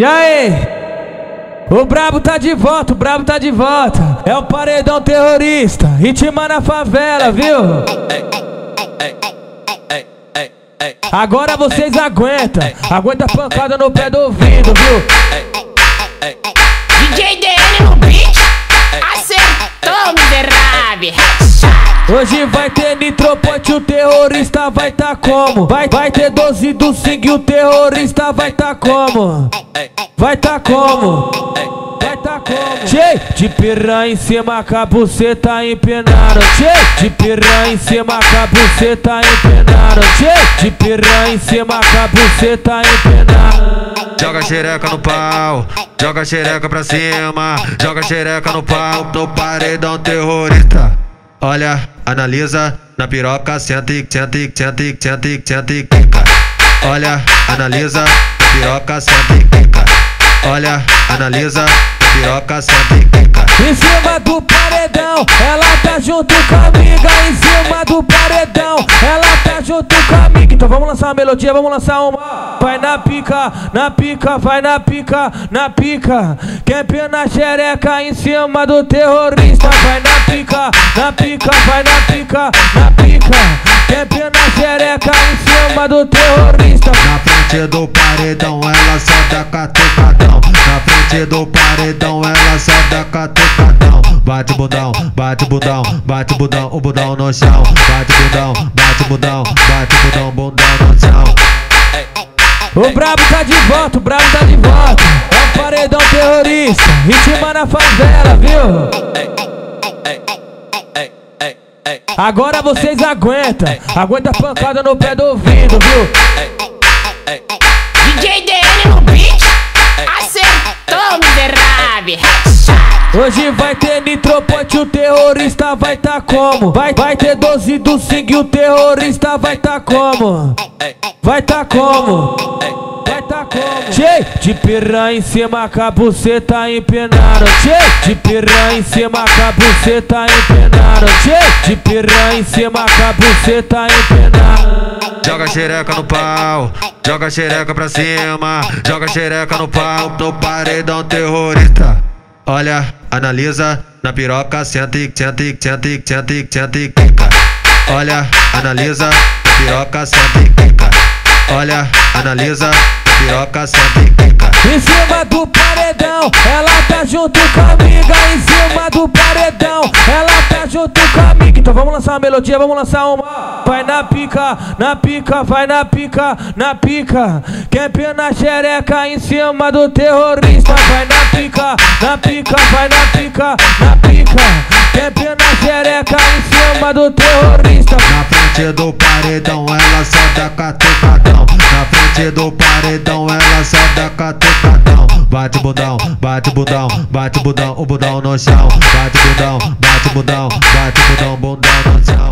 E aí? O brabo tá de volta, o brabo tá de volta. É o paredão terrorista, ritma na favela, viu? Agora vocês aguentam, aguenta pancada no pé do ouvido, viu? DJ DN no beat, acertou miserável. Hoje vai ter nitroponte, o terrorista vai tá como? Vai, vai ter 12 do Sing, o terrorista vai tá como? Vai tá como? Vai tá como? Tchê, de piranha em cima, tá empenando. Tchê, de piranha em cima, tá empenando. Tchê, de piranha em cima, tá empenando. Joga xereca no pau, joga xereca pra cima, joga xereca no pau, no paredão terrorista. Olha, analisa na piroca, senta e senta e senta e senta e senta e quica. Olha, analisa na piroca, senta e quica. Olha, analisa na piroca, senta e quica. Em cima do paredão, ela tá junto com a amiga. Em cima do paredão, ela tá junto com a amiga. Então vamos lançar uma melodia, vamos lançar uma. Vai na pica, na pica, vai na pica, na pica. Quer pena xereca em cima do terrorista. Vai na pica, na pica, vai na pica, na pica. Quer pena xereca em cima do terrorista. Frente do paredão, ela só dá catucadão. Na frente do paredão, ela só dá catucadão. Bate budão, bate budão, bate budão, o budão no chão. Bate budão, bate budão, bate budão, bundão no chão. O brabo tá de volta, o brabo tá de volta. É o paredão terrorista, ritma na favela, viu? Agora vocês aguentam, aguenta pancada no pé do ouvido, viu? Acertou miserável. Hoje vai ter nitroponte, o terrorista vai tá como? Vai, vai ter 12 do Sing, o terrorista vai tá como? Vai tá como? Vai tá como? Tchê, de piranha em cima, tá empenando. Tchê, de piranha em cima, tá empenando. Tchê, de piranha em cima, tá empenando. Joga xereca no pau, joga xereca pra cima, joga xereca no pau, no paredão terrorista. Olha, analisa na piroca, senta e senta e senta e senta e. Olha, analisa na piroca, senta e. Olha, analisa na piroca, senta e. Em cima do paredão, ela tá junto com a amiga. Em cima do paredão, Então vamos lançar uma melodia, vamos lançar uma. Vai na pica, na pica, vai na pica, na pica. Quer pena xereca em cima do terrorista. Vai na pica, na pica, vai na pica, na pica. Quer pena xereca em cima do terrorista. Na frente do paredão, ela só dá catucadão. Na frente do paredão, ela só dá catucadão. Bate budão, bate budão, bate budão, o budão no chão. Bate budão, bate budão, bate budão, bundão no chão.